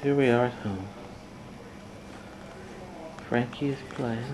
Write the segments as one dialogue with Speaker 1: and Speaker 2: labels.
Speaker 1: Here we are at home. Frankie is playing.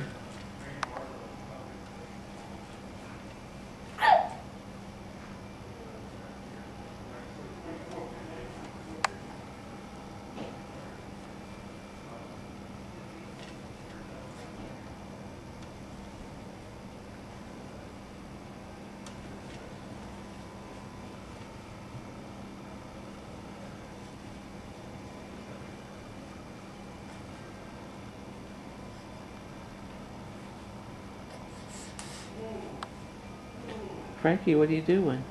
Speaker 1: Frankie, what are you doing?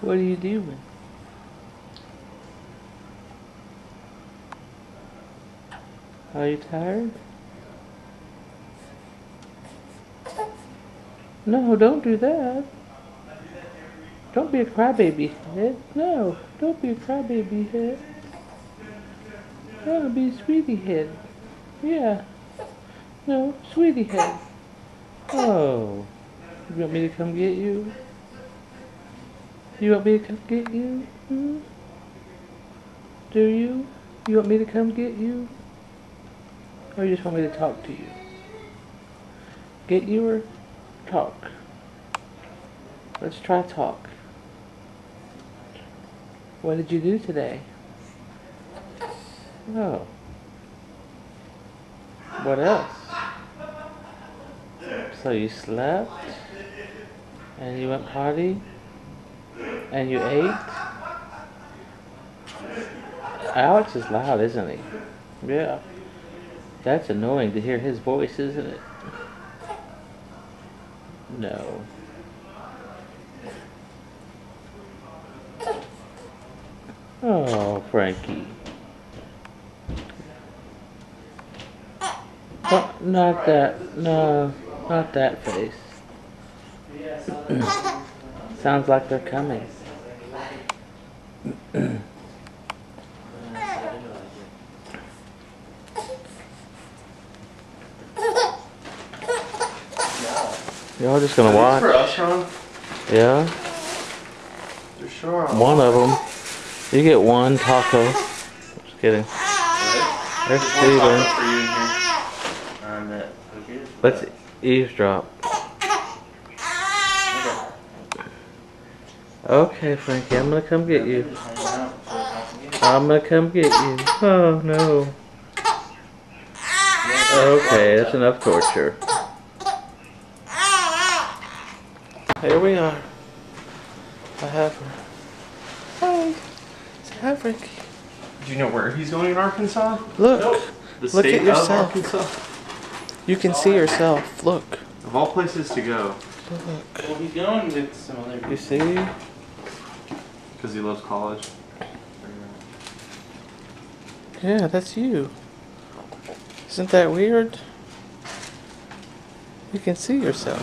Speaker 1: What are you doing? Are you tired? No, don't do that. Don't be a crybaby head. No, don't be a crybaby head. No, be a sweetie head. Yeah. No, sweetie head. Oh. You want me to come get you? You want me to come get you? Hmm? Do you? You want me to come get you? Or you just want me to talk to you? Get you or talk? Let's try talk. What did you do today? Oh. What else? So you slept? And you went party? And you ate? Alex is loud, isn't he? Yeah. That's annoying to hear his voice, isn't it? No. Oh, Frankie. Not that. No, not that face. Sounds like they're coming. Y'all just gonna watch?
Speaker 2: For us, Sean?
Speaker 1: Yeah?
Speaker 2: For sure.
Speaker 1: One of them. You get one taco. Just kidding. There's Steven.
Speaker 2: for you in here. On that. Okay.
Speaker 1: Let's eavesdrop. Okay, Frankie, I'm gonna come get you. I'm gonna come get you. Oh no. Okay, that's enough torture. Here we are. I have her. Hi. Say hi, Frankie.
Speaker 2: Do you know where he's going in Arkansas?
Speaker 1: Look.
Speaker 2: The
Speaker 1: Look
Speaker 2: state
Speaker 1: at yourself.
Speaker 2: of Arkansas.
Speaker 1: You can see yourself. Look.
Speaker 2: Of all places to go.
Speaker 1: Look.
Speaker 3: Well, he's going with some other
Speaker 1: You see?
Speaker 2: Because he loves college.
Speaker 1: Yeah, that's you. Isn't that weird? You can see yourself.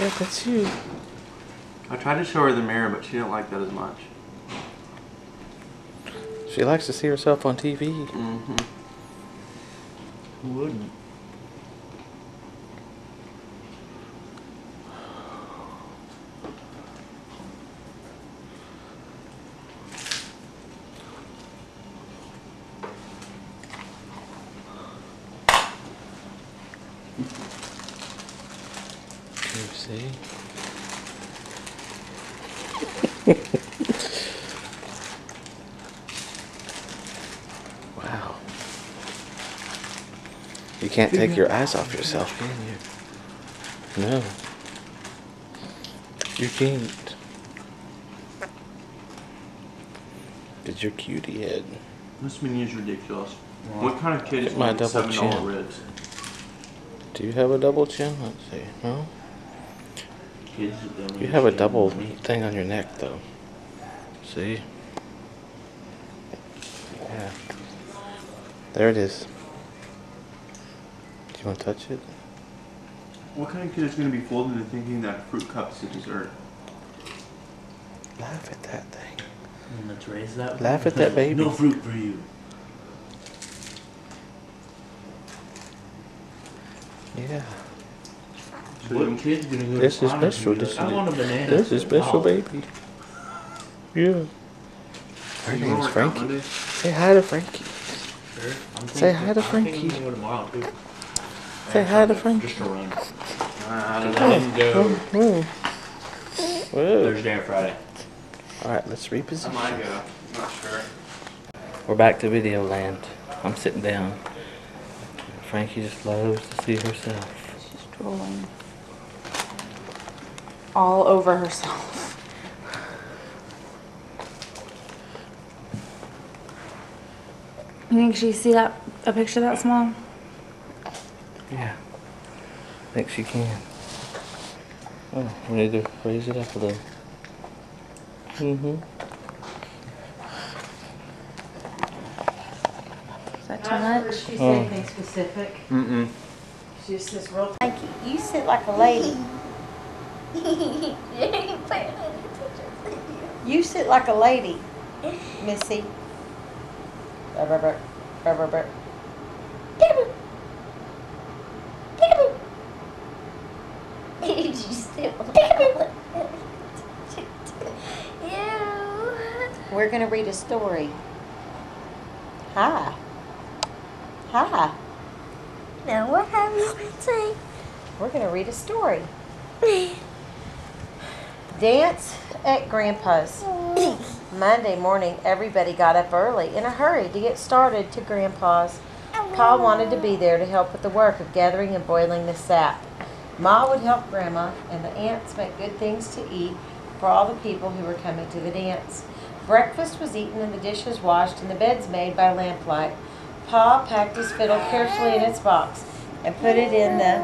Speaker 1: Yeah, that's you.
Speaker 2: I tried to show her the mirror, but she didn't like that as much.
Speaker 1: She likes to see herself on TV.
Speaker 2: Mm-hmm.
Speaker 3: Who wouldn't?
Speaker 1: Can you see? wow. You can't take your eyes off yourself, can you? No. You can't. Cause you're cutie head.
Speaker 2: This menu is ridiculous. What kind of kid is
Speaker 1: my double chin.
Speaker 2: ribs?
Speaker 1: Do you have a double chin? Let's see. No?
Speaker 3: Kids
Speaker 1: You have a double thing on your neck, though. See? Yeah. There it is. Do you want to touch it?
Speaker 2: What kind of kid is going to be fooled into thinking that fruit cups is dessert?
Speaker 1: Laugh at that thing.
Speaker 3: And let's raise that.
Speaker 1: Laugh at that baby.
Speaker 3: No fruit for you.
Speaker 1: Yeah.
Speaker 2: So
Speaker 3: what
Speaker 2: you-
Speaker 3: kid's gonna go
Speaker 1: This
Speaker 3: to
Speaker 1: is
Speaker 3: Sonic
Speaker 1: special. This
Speaker 3: I
Speaker 1: is-
Speaker 3: want a banana.
Speaker 1: This is special,
Speaker 3: Oh.
Speaker 1: baby. Yeah. Her
Speaker 2: You wanna
Speaker 1: name's Frankie. Say hi to Frankie.
Speaker 3: Sure. I'm
Speaker 1: Say hi to
Speaker 3: I'm thinking
Speaker 1: Frankie. Say hi to Frankie.
Speaker 3: Just to run.
Speaker 2: I don't
Speaker 3: Cause
Speaker 2: know.
Speaker 3: I didn't go
Speaker 1: Whoa. Whoa.
Speaker 3: Thursday or Friday.
Speaker 1: Alright, let's
Speaker 2: I
Speaker 1: reposition.
Speaker 2: might go. I'm not sure.
Speaker 1: We're back to video land. I'm sitting down. Frankie just loves to see herself.
Speaker 4: She's drooling. All over herself. You think she see that a picture that small?
Speaker 1: Yeah. I you can. Oh, we need to raise it up a little. Mm-hmm.
Speaker 4: Is that too much?
Speaker 5: She
Speaker 1: Oh.
Speaker 5: say anything specific.
Speaker 2: Mm-mm.
Speaker 5: She just says real.
Speaker 6: Like, you sit like a lady. You sit like a lady, Missy. Brr, brr, brr. Brr, brr, brr.
Speaker 7: you still You.
Speaker 6: We're gonna read a story. Hi. Hi.
Speaker 7: Now what have you been saying?
Speaker 6: We're gonna read a story. Dance at Grandpa's. Monday morning, everybody got up early in a hurry to get started to Grandpa's. Pa wanted to be there to help with the work of gathering and boiling the sap. Ma would help Grandma, and the aunts make good things to eat for all the people who were coming to the dance. Breakfast was eaten and the dishes washed and the beds made by lamplight. Pa packed his fiddle carefully in its box and put it in the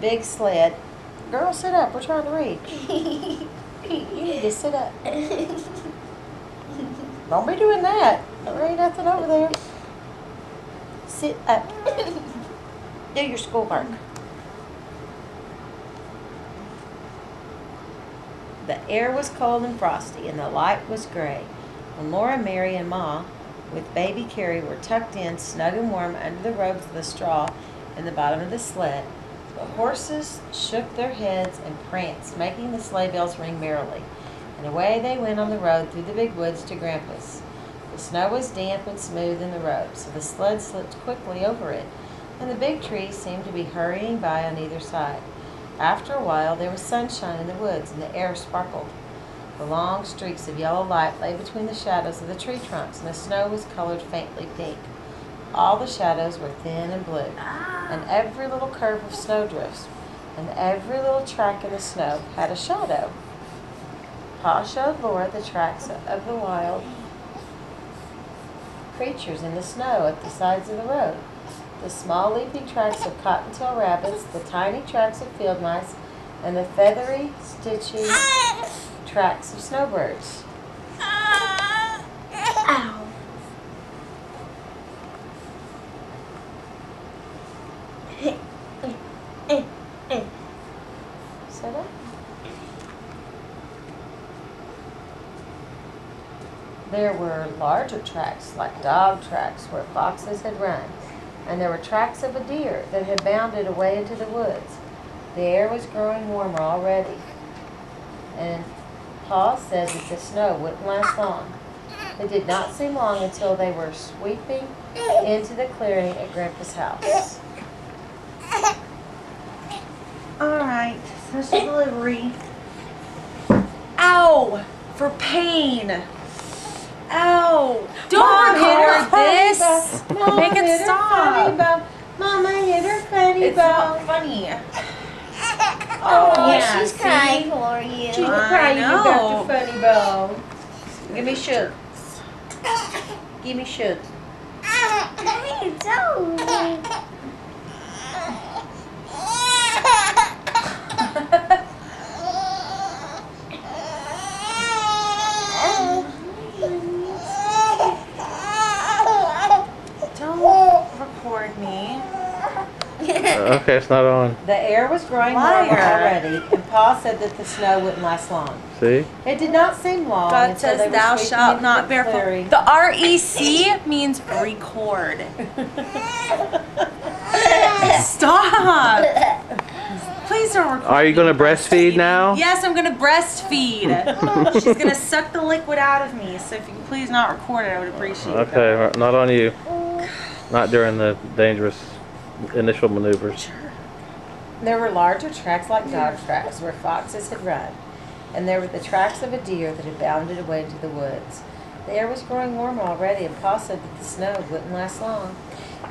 Speaker 6: big sled. Girl, sit up. We're trying to read. You need to sit up. Don't be doing that. There ain't nothing over there. Sit up. Do your schoolwork. The air was cold and frosty, and the light was gray. When Laura, Mary, and Ma, with baby Carrie, were tucked in, snug and warm under the robes of the straw in the bottom of the sled, the horses shook their heads and pranced, making the sleigh bells ring merrily. And away they went on the road through the big woods to Grandpa's. The snow was damp and smooth in the road, so the sled slipped quickly over it, and the big trees seemed to be hurrying by on either side. After a while, there was sunshine in the woods, and the air sparkled. The long streaks of yellow light lay between the shadows of the tree trunks, and the snow was colored faintly pink. All the shadows were thin and blue, and every little curve of snowdrifts and every little track in the snow had a shadow. Pa showed Laura the tracks of the wild creatures in the snow at the sides of the road. The small leafy tracks of cottontail rabbits, the tiny tracks of field mice, and the feathery, stitchy tracks of snowbirds.
Speaker 7: Ow.
Speaker 6: Sit up. There were larger tracks, like dog tracks, where foxes had run, and there were tracks of a deer that had bounded away into the woods. The air was growing warmer already, and Pa said that the snow wouldn't last long. It did not seem long until they were sweeping into the clearing at Grandpa's house.
Speaker 5: Alright, special delivery. Ow! For pain. Ow!
Speaker 4: Don't
Speaker 5: Mom hit her
Speaker 4: this.
Speaker 6: Mama
Speaker 4: Make it
Speaker 6: hit her
Speaker 4: stop.
Speaker 6: funny bone. Mama hit her funny
Speaker 5: It's
Speaker 6: bone.
Speaker 5: not funny.
Speaker 7: Oh,
Speaker 5: yeah,
Speaker 7: she's
Speaker 5: see?
Speaker 7: crying for you.
Speaker 6: She's
Speaker 5: I
Speaker 6: crying
Speaker 5: know.
Speaker 6: about your funny bone. Give me shook. Give me shook.
Speaker 7: Hey. Don't
Speaker 4: record me.
Speaker 1: Uh, okay, it's not on.
Speaker 6: The air was growing warmer already, and Pa said that the snow wouldn't last long.
Speaker 1: See?
Speaker 6: It did not seem long
Speaker 4: God says,
Speaker 6: were
Speaker 4: "Thou shalt not bear
Speaker 6: fruit.
Speaker 4: The R E C means record. Stop.
Speaker 5: Please don't record.
Speaker 1: Are you gonna breastfeed now?
Speaker 5: Yes, I'm gonna breastfeed. She's gonna suck the liquid out of me. So if you could please not record it, I would appreciate it.
Speaker 1: Okay, not on you. Not during the dangerous initial maneuvers.
Speaker 6: There were larger tracks like dog tracks where foxes had run, and there were the tracks of a deer that had bounded away into the woods. The air was growing warmer already, and Pa said that the snow wouldn't last long.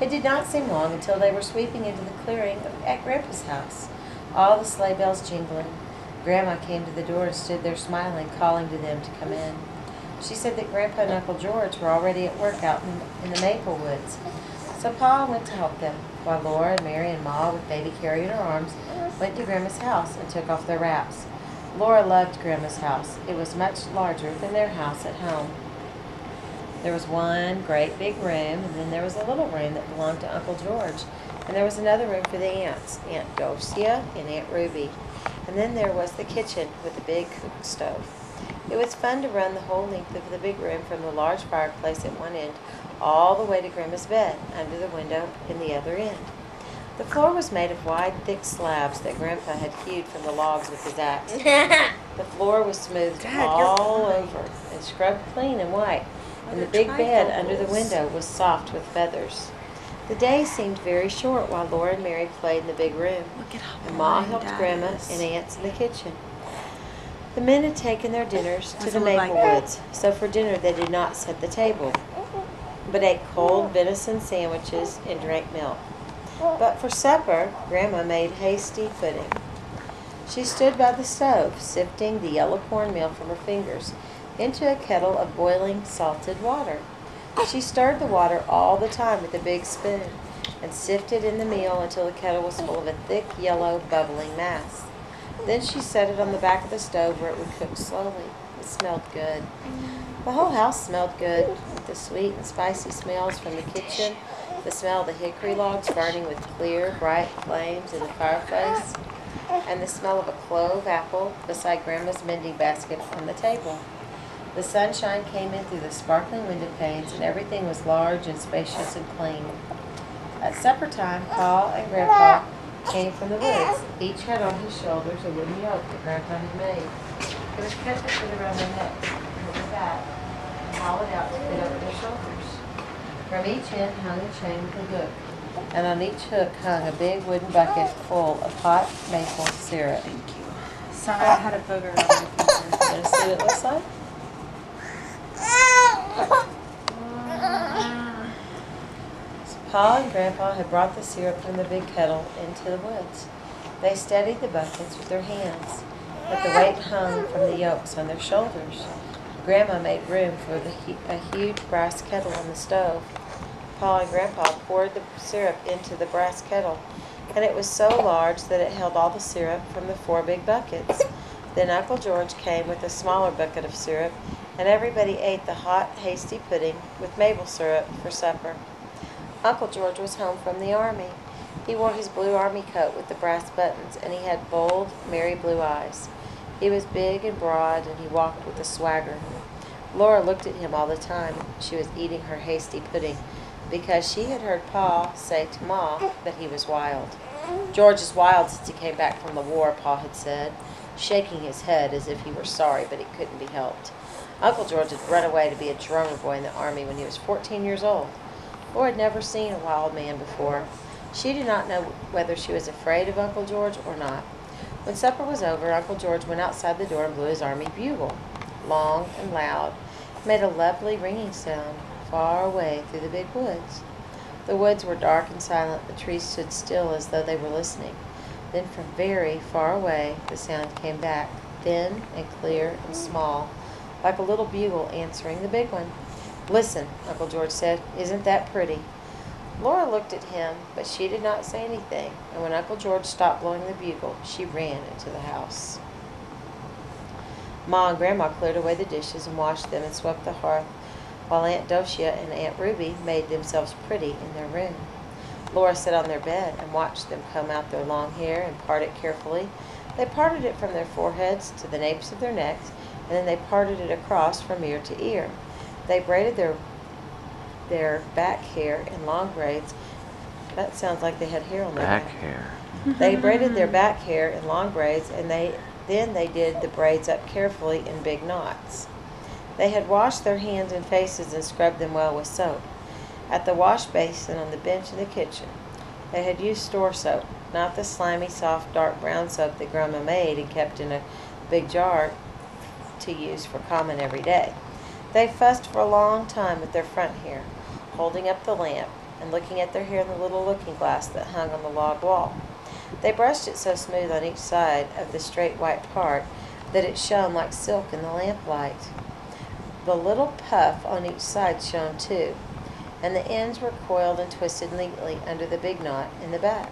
Speaker 6: It did not seem long until they were sweeping into the clearing at Grandpa's house, all the sleigh bells jingling. Grandma came to the door and stood there smiling, calling to them to come in. She said that Grandpa and Uncle George were already at work out in, in the maple woods. So Pa went to help them, while Laura and Mary and Ma, with baby Carrie in her arms, went to Grandma's house and took off their wraps. Laura loved Grandma's house. It was much larger than their house at home. There was one great big room, and then there was a little room that belonged to Uncle George. And there was another room for the aunts, Aunt Docia and Aunt Ruby. And then there was the kitchen with the big cook stove. It was fun to run the whole length of the big room from the large fireplace at one end all the way to Grandma's bed under the window in the other end. The floor was made of wide, thick slabs that Grandpa had hewed from the logs with his axe. The floor was smoothed
Speaker 5: Dad, you're
Speaker 6: all over and scrubbed clean and white, and the big bed under the window was soft with feathers. The day seemed very short while Laura and Mary played in the big room,
Speaker 5: Look at how
Speaker 6: and Ma helped Grandma
Speaker 5: is.
Speaker 6: and aunts in the kitchen. The men had taken their dinners to the Maple. Woods, so for dinner they did not set the table, but ate cold venison sandwiches and drank milk. But for supper, Grandma made hasty pudding. She stood by the stove, sifting the yellow cornmeal from her fingers into a kettle of boiling salted water. She stirred the water all the time with a big spoon and sifted in the meal until the kettle was full of a thick, yellow, bubbling mass. Then she set it on the back of the stove where it would cook slowly. It smelled good. The whole house smelled good, with the sweet and spicy smells from the kitchen, the smell of the hickory logs burning with clear, bright flames in the fireplace, and the smell of a clove apple beside Grandma's mending basket on the table. The sunshine came in through the sparkling window panes, and everything was large and spacious and clean. At supper time, Pa and Grandpa came from the woods. Each had on his shoulders a wooden yoke that Grandpa had made. It was cut to fit around their necks, and it was fat, and hollowed out to fit over their shoulders. From each end hung a chain with a hook, and on each hook hung a big wooden bucket full of hot maple syrup.
Speaker 5: Thank you. Sorry, I had a booger on my finger.
Speaker 6: Want to see what it looks like? Pa and Grandpa had brought the syrup from the big kettle into the woods. They steadied the buckets with their hands, but the weight hung from the yokes on their shoulders. Grandma made room for the, a huge brass kettle on the stove. Pa and Grandpa poured the syrup into the brass kettle, and it was so large that it held all the syrup from the four big buckets. Then Uncle George came with a smaller bucket of syrup, and everybody ate the hot, hasty pudding with maple syrup for supper. Uncle George was home from the army. He wore his blue army coat with the brass buttons, and he had bold, merry blue eyes. He was big and broad, and he walked with a swagger. Laura looked at him all the time. She was eating her hasty pudding because she had heard Pa say to Ma that he was wild. George is wild since he came back from the war, Pa had said, shaking his head as if he were sorry, but it couldn't be helped. Uncle George had run away to be a drummer boy in the army when he was 14 years old. Oh, Laura had never seen a wild man before. She did not know whether she was afraid of Uncle George or not. When supper was over, Uncle George went outside the door and blew his army bugle, long and loud. It made a lovely ringing sound far away through the big woods. The woods were dark and silent. The trees stood still as though they were listening. Then from very far away the sound came back, thin and clear and small, like a little bugle answering the big one. Listen, Uncle George said, isn't that pretty? Laura looked at him, but she did not say anything, and when Uncle George stopped blowing the bugle, she ran into the house. Ma and Grandma cleared away the dishes and washed them and swept the hearth, while Aunt Docia and Aunt Ruby made themselves pretty in their room. Laura sat on their bed and watched them comb out their long hair and part it carefully. They parted it from their foreheads to the napes of their necks, and then they parted it across from ear to ear. They braided their their back hair in long braids. That sounds like they had hair on their
Speaker 1: Back
Speaker 6: back.
Speaker 1: hair.
Speaker 6: They braided their back hair in long braids and they then they did the braids up carefully in big knots. They had washed their hands and faces and scrubbed them well with soap. At the wash basin on the bench in the kitchen, they had used store soap, not the slimy, soft, dark brown soap that Grandma made and kept in a big jar to use for common every day. They fussed for a long time with their front hair, holding up the lamp and looking at their hair in the little looking glass that hung on the log wall. They brushed it so smooth on each side of the straight white part that it shone like silk in the lamplight. The little puff on each side shone too, and the ends were coiled and twisted neatly under the big knot in the back.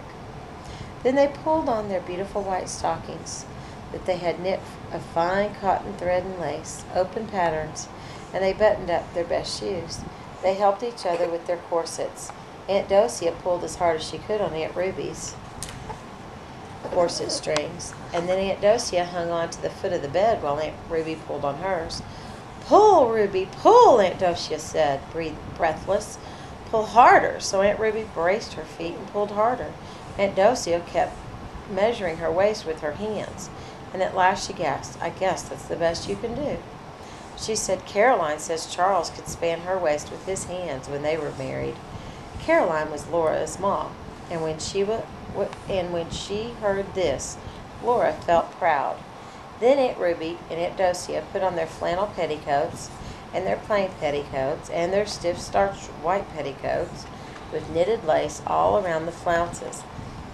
Speaker 6: Then they pulled on their beautiful white stockings that they had knit of fine cotton thread and lace, open patterns, and they buttoned up their best shoes. They helped each other with their corsets. Aunt Docia pulled as hard as she could on Aunt Ruby's corset strings, and then Aunt Docia hung on to the foot of the bed while Aunt Ruby pulled on hers. Pull, Ruby, pull, Aunt Docia said, breathless. Pull harder. So Aunt Ruby braced her feet and pulled harder. Aunt Docia kept measuring her waist with her hands, and at last she gasped, I guess that's the best you can do. She said Caroline says Charles could span her waist with his hands when they were married. Caroline was Laura's mom, and when she wa- wa- and when she heard this, Laura felt proud. Then Aunt Ruby and Aunt Docia put on their flannel petticoats and their plain petticoats and their stiff starched white petticoats with knitted lace all around the flounces.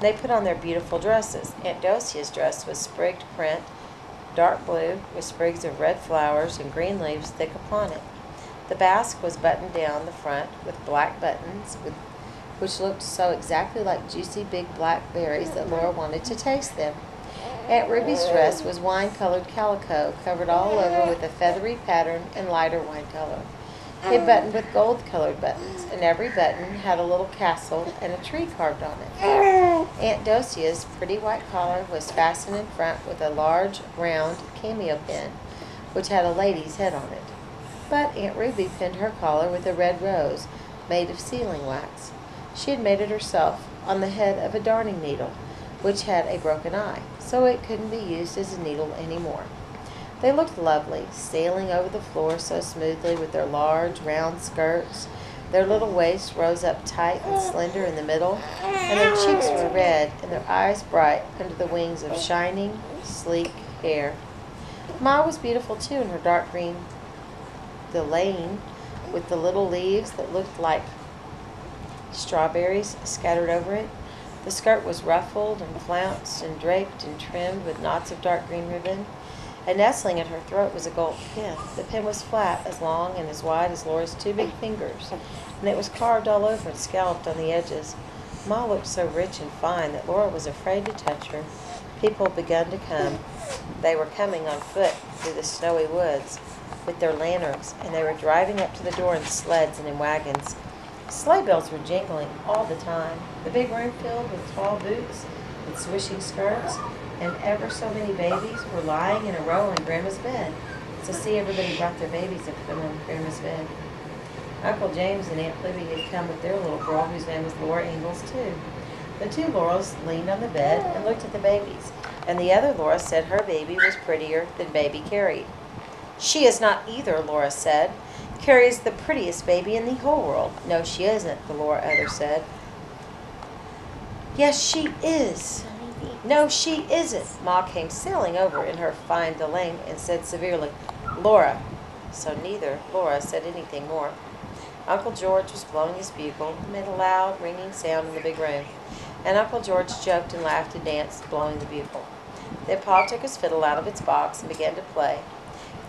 Speaker 6: They put on their beautiful dresses. Aunt Docia's dress was sprigged print, dark blue, with sprigs of red flowers and green leaves thick upon it. The basque was buttoned down the front with black buttons, with, which looked so exactly like juicy big black berries that Laura wanted to taste them. Aunt Ruby's dress was wine-colored calico, covered all over with a feathery pattern and lighter wine color. It buttoned with gold-colored buttons, and every button had a little castle and a tree carved on it. Aunt Docia's pretty white collar was fastened in front with a large, round cameo pin, which had a lady's head on it. But Aunt Ruby pinned her collar with a red rose made of sealing wax. She had made it herself on the head of a darning needle, which had a broken eye, so it couldn't be used as a needle any more. They looked lovely, sailing over the floor so smoothly with their large, round skirts. Their little waists rose up tight and slender in the middle, and their cheeks were red and their eyes bright under the wings of shining, sleek hair. Ma was beautiful too in her dark green delaine with the little leaves that looked like strawberries scattered over it. The skirt was ruffled and flounced and draped and trimmed with knots of dark green ribbon. And nestling at her throat was a gold pin. The pin was flat, as long and as wide as Laura's two big fingers, and it was carved all over and scalloped on the edges. Ma looked so rich and fine that Laura was afraid to touch her. People began to come. They were coming on foot through the snowy woods with their lanterns, and they were driving up to the door in sleds and in wagons. Sleigh bells were jingling all the time. The big room filled with tall boots and swishing skirts, and ever so many babies were lying in a row in Grandma's bed. To see everybody brought their babies and put them on Grandma's bed. Uncle James and Aunt Libby had come with their little girl, whose name was Laura Ingalls, too. The two Lauras leaned on the bed and looked at the babies, and the other Laura said her baby was prettier than baby Carrie. She is not either, Laura said. Carrie is the prettiest baby in the whole world. No, she isn't, the Laura other said. Yes, she is. No, she isn't. Ma came sailing over in her fine delaine and said severely, Laura. So neither Laura said anything more. Uncle George was blowing his bugle made a loud, ringing sound in the big room, and Uncle George joked and laughed and danced, blowing the bugle. Then Pa took his fiddle out of its box and began to play,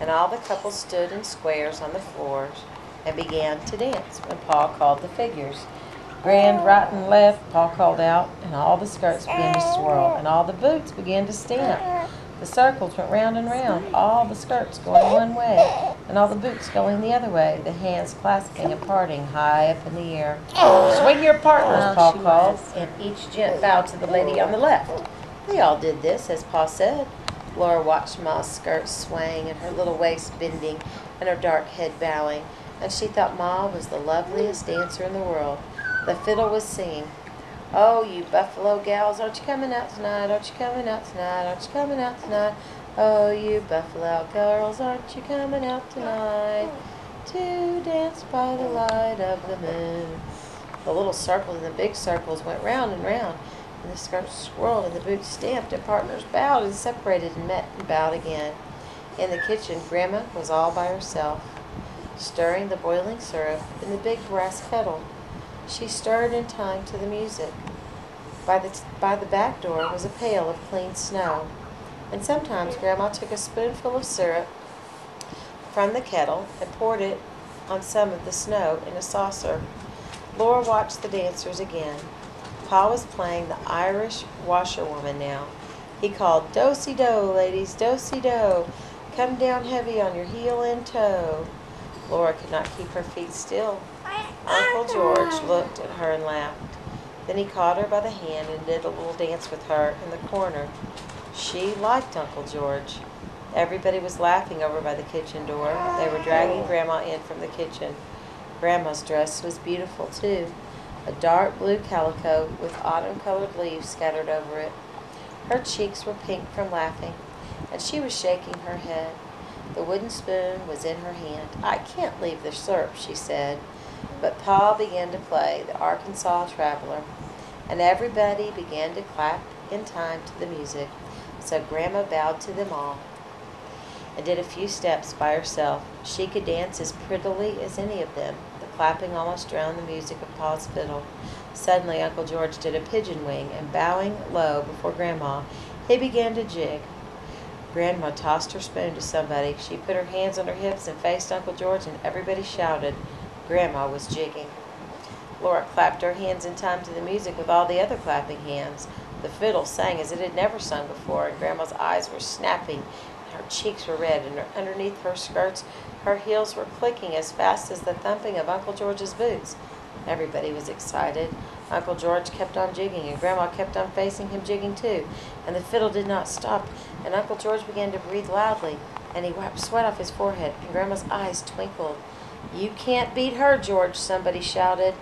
Speaker 6: and all the couples stood in squares on the floors and began to dance when Pa called the figures. Grand right and left, Pa called out, and all the skirts began to swirl, and all the boots began to stamp. The circles went round and round, all the skirts going one way, and all the boots going the other way, the hands clasping and parting high up in the air. Swing your partners,
Speaker 4: Oh,
Speaker 6: Pa called, and each gent bowed to the lady on the left. They all did this, as Pa said. Laura watched Ma's skirts swaying and her little waist bending and her dark head bowing, and she thought Ma was the loveliest dancer in the world. The fiddle was singing, Oh, you buffalo gals, aren't you coming out tonight? Aren't you coming out tonight? Aren't you coming out tonight? Oh, you buffalo girls, aren't you coming out tonight? To dance by the light of the moon. The little circles and the big circles went round and round, and the skirts swirled and the boots stamped, and partners bowed and separated and met and bowed again. In the kitchen, Grandma was all by herself, stirring the boiling syrup in the big brass kettle. She stirred in time to the music. By the, by the back door was a pail of clean snow, and sometimes Grandma took a spoonful of syrup from the kettle and poured it on some of the snow in a saucer. Laura watched the dancers again. Pa was playing the Irish washerwoman now. He called, Do-si do, ladies, do-si do. Come down heavy on your heel and toe. Laura could not keep her feet still. Uncle George looked at her and laughed. Then he caught her by the hand and did a little dance with her in the corner. She liked Uncle George. Everybody was laughing over by the kitchen door. They were dragging Grandma in from the kitchen. Grandma's dress was beautiful, too. A dark blue calico with autumn colored leaves scattered over it. Her cheeks were pink from laughing, and she was shaking her head. The wooden spoon was in her hand. I can't leave the syrup, she said. But Pa began to play the Arkansas Traveler, and everybody began to clap in time to the music. So Grandma bowed to them all and did a few steps by herself. She could dance as prettily as any of them. The clapping almost drowned the music of Pa's fiddle. Suddenly Uncle George did a pigeon wing, and bowing low before Grandma, he began to jig. Grandma tossed her spoon to somebody. She put her hands on her hips and faced Uncle George, and everybody shouted. Grandma was jigging. Laura clapped her hands in time to the music with all the other clapping hands. The fiddle sang as it had never sung before, and Grandma's eyes were snapping, and her cheeks were red, and underneath her skirts her heels were clicking as fast as the thumping of Uncle George's boots. Everybody was excited. Uncle George kept on jigging, and Grandma kept on facing him jigging too, and the fiddle did not stop, and Uncle George began to breathe loudly, and he wiped sweat off his forehead, and Grandma's eyes twinkled. You can't beat her, George, somebody shouted.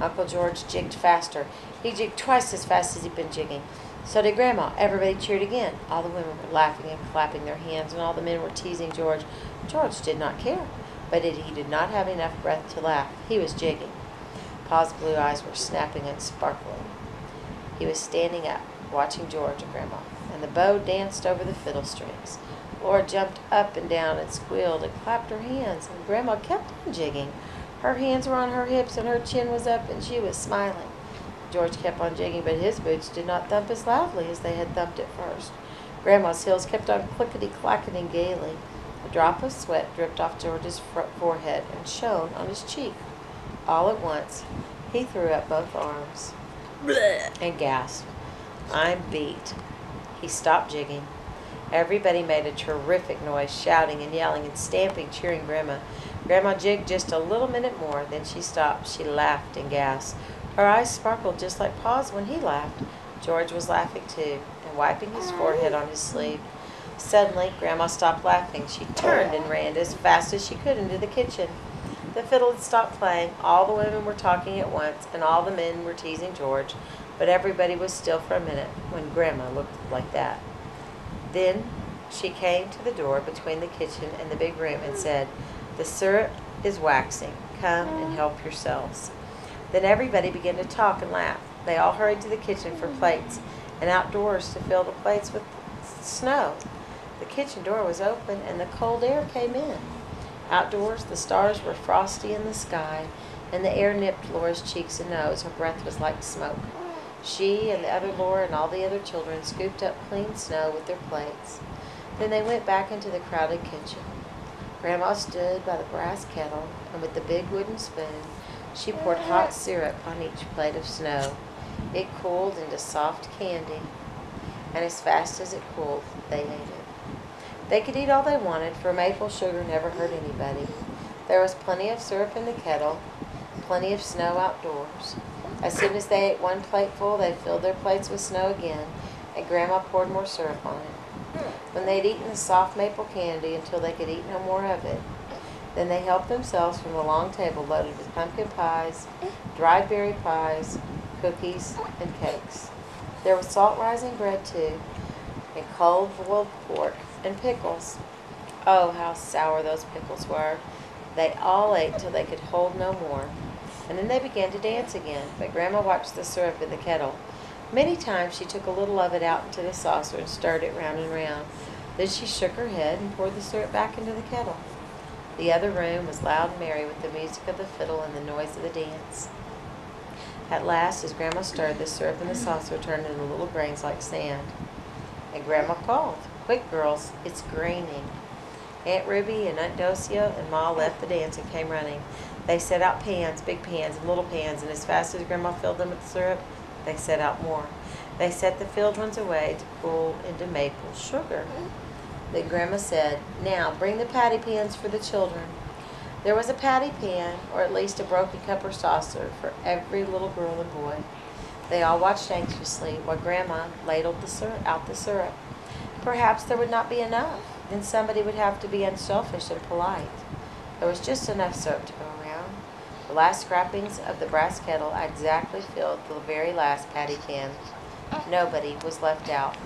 Speaker 6: Uncle George jigged faster. He jigged twice as fast as he'd been jigging. So did Grandma. Everybody cheered again. All the women were laughing and clapping their hands, and all the men were teasing George. George did not care, but it, he did not have enough breath to laugh. He was jigging. Pa's blue eyes were snapping and sparkling. He was standing up, watching George and Grandma, and the bow danced over the fiddle strings. Laura jumped up and down and squealed and clapped her hands, and Grandma kept on jigging. Her hands were on her hips and her chin was up and she was smiling. George kept on jigging, but his boots did not thump as loudly as they had thumped at first. Grandma's heels kept on clickety-clacketing gaily. A drop of sweat dripped off George's forehead and shone on his cheek. All at once, he threw up both arms and gasped, I'm beat. He stopped jigging. Everybody made a terrific noise, shouting and yelling and stamping, cheering Grandma. Grandma jigged just a little minute more, then she stopped. She laughed and gasped. Her eyes sparkled just like Pa's when he laughed. George was laughing too, and wiping his forehead on his sleeve. Suddenly, Grandma stopped laughing. She turned and ran as fast as she could into the kitchen. The fiddle had stopped playing. All the women were talking at once, and all the men were teasing George, but everybody was still for a minute when Grandma looked like that. Then she came to the door between the kitchen and the big room and said, The syrup is waxing. Come and help yourselves. Then everybody began to talk and laugh. They all hurried to the kitchen for plates and outdoors to fill the plates with snow. The kitchen door was open and the cold air came in. Outdoors, the stars were frosty in the sky, and the air nipped Laura's cheeks and nose. Her breath was like smoke. She and the other Laura and all the other children scooped up clean snow with their plates. Then they went back into the crowded kitchen. Grandma stood by the brass kettle, and with the big wooden spoon, she poured hot syrup on each plate of snow. It cooled into soft candy, and as fast as it cooled, they ate it. They could eat all they wanted, for maple sugar never hurt anybody. There was plenty of syrup in the kettle, plenty of snow outdoors. As soon as they ate one plateful, they filled their plates with snow again, and Grandma poured more syrup on it. When they'd eaten the soft maple candy until they could eat no more of it, then they helped themselves from the long table loaded with pumpkin pies, dried berry pies, cookies, and cakes. There was salt rising bread too, and cold boiled pork and pickles. Oh, how sour those pickles were! They all ate till they could hold no more. And then they began to dance again, but Grandma watched the syrup in the kettle. Many times she took a little of it out into the saucer and stirred it round and round. Then she shook her head and poured the syrup back into the kettle. The other room was loud and merry with the music of the fiddle and the noise of the dance. At last, as Grandma stirred, the syrup in the saucer turned into little grains like sand. And Grandma called, Quick, girls, it's graining. Aunt Ruby and Aunt Docia and Ma left the dance and came running. They set out pans, big pans and little pans, and as fast as Grandma filled them with syrup, they set out more. They set the filled ones away to cool into maple sugar. Then Grandma said, Now bring the patty pans for the children. There was a patty pan, or at least a broken cup or saucer, for every little girl and boy. They all watched anxiously while Grandma ladled the out the syrup. Perhaps there would not be enough. Then somebody would have to be unselfish and polite. There was just enough syrup to go. The last scrapings of the brass kettle exactly filled the very last patty pan. Nobody was left out.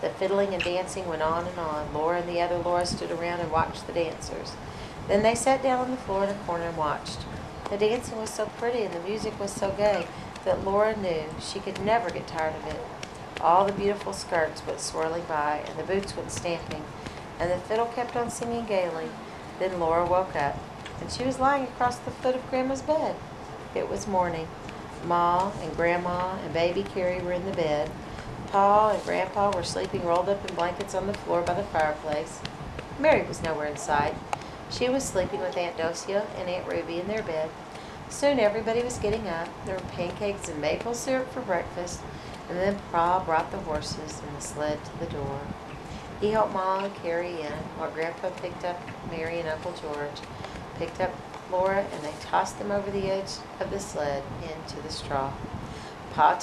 Speaker 6: The fiddling and dancing went on and on. Laura and the other Laura stood around and watched the dancers. Then they sat down on the floor in a corner and watched. The dancing was so pretty and the music was so gay that Laura knew she could never get tired of it. All the beautiful skirts went swirling by, and the boots went stamping, and the fiddle kept on singing gaily. Then Laura woke up, and she was lying across the foot of Grandma's bed. It was morning. Ma and Grandma and baby Carrie were in the bed. Pa and Grandpa were sleeping rolled up in blankets on the floor by the fireplace. Mary was nowhere in sight. She was sleeping with Aunt Docia and Aunt Ruby in their bed. Soon everybody was getting up. There were pancakes and maple syrup for breakfast, and then Pa brought the horses and the sled to the door. He helped Ma and Carrie in, while Grandpa picked up Mary and Uncle George, picked up Laura, and they tossed them over the edge of the sled into the straw. Pa